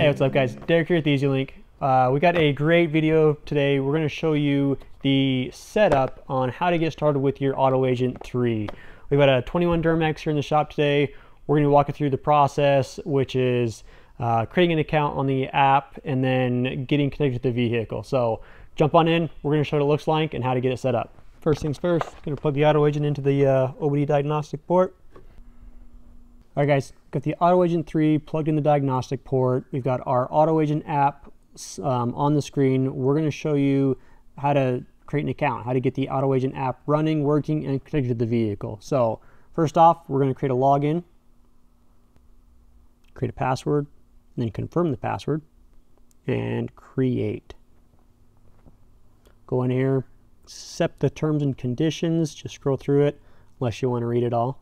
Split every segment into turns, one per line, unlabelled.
Hey, what's up guys? Derek here at the EZ LYNK. Uh, we got a great video today. We're going to show you the setup on how to get started with your AutoAgent 3. We've got a 21 Duramax here in the shop today. We're going to walk you through the process, which is uh, creating an account on the app and then getting connected to the vehicle. So jump on in. We're going to show what it looks like and how to get it set up. First things first, going to plug the AutoAgent into the uh, OBD diagnostic port. All right, guys, got the AutoAgent 3 plugged in the diagnostic port. We've got our AutoAgent app um, on the screen. We're going to show you how to create an account, how to get the AutoAgent app running, working, and connected to the vehicle. So first off, we're going to create a login, create a password, then confirm the password, and create. Go in here, accept the terms and conditions, just scroll through it, unless you want to read it all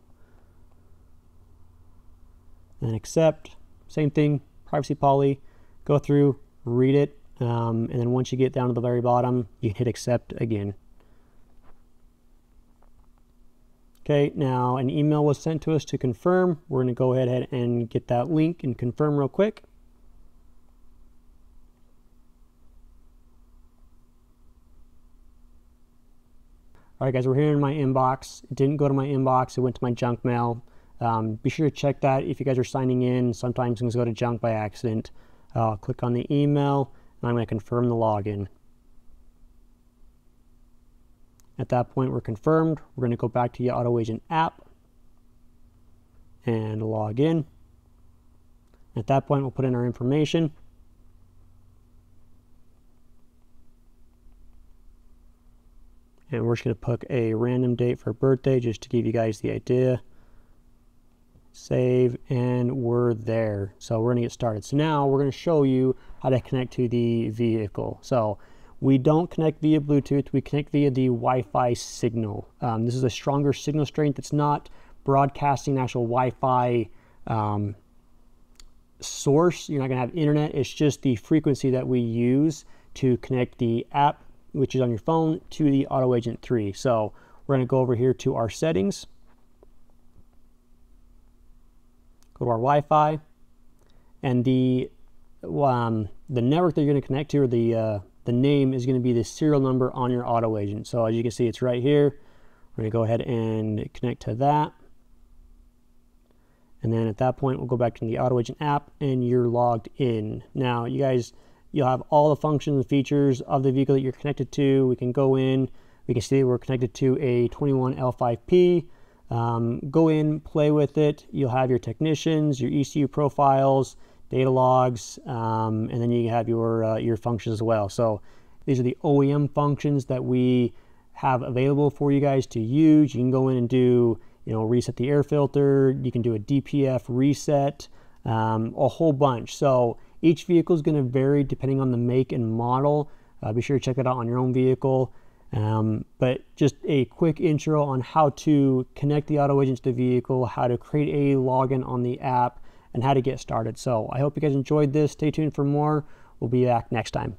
and accept. Same thing, privacy poly, go through, read it, um, and then once you get down to the very bottom, you hit accept again. Okay, now an email was sent to us to confirm. We're going to go ahead and get that link and confirm real quick. All right, guys, we're here in my inbox. It didn't go to my inbox. It went to my junk mail. Um, be sure to check that if you guys are signing in. Sometimes things go to junk by accident. Uh, click on the email, and I'm going to confirm the login. At that point, we're confirmed. We're going to go back to the AutoAgent app and log in. At that point, we'll put in our information. And we're just going to pick a random date for birthday just to give you guys the idea save, and we're there. So we're gonna get started. So now we're gonna show you how to connect to the vehicle. So we don't connect via Bluetooth, we connect via the Wi-Fi signal. Um, this is a stronger signal strength. It's not broadcasting actual Wi-Fi um, source. You're not gonna have internet. It's just the frequency that we use to connect the app, which is on your phone, to the Auto Agent 3. So we're gonna go over here to our settings. Go to our Wi-Fi, and the um, the network that you're going to connect to, or the uh, the name is going to be the serial number on your auto agent. So as you can see, it's right here. We're going to go ahead and connect to that. And then at that point, we'll go back to the auto agent app and you're logged in. Now, you guys, you'll have all the functions and features of the vehicle that you're connected to. We can go in, we can see we're connected to a 21 L5P. Um, go in, play with it. You'll have your technicians, your ECU profiles, data logs, um, and then you have your, uh, your functions as well. So these are the OEM functions that we have available for you guys to use. You can go in and do, you know, reset the air filter. You can do a DPF reset, um, a whole bunch. So each vehicle is going to vary depending on the make and model. Uh, be sure to check it out on your own vehicle. Um, but just a quick intro on how to connect the AutoAgent to the vehicle, how to create a login on the app, and how to get started. So I hope you guys enjoyed this. Stay tuned for more. We'll be back next time.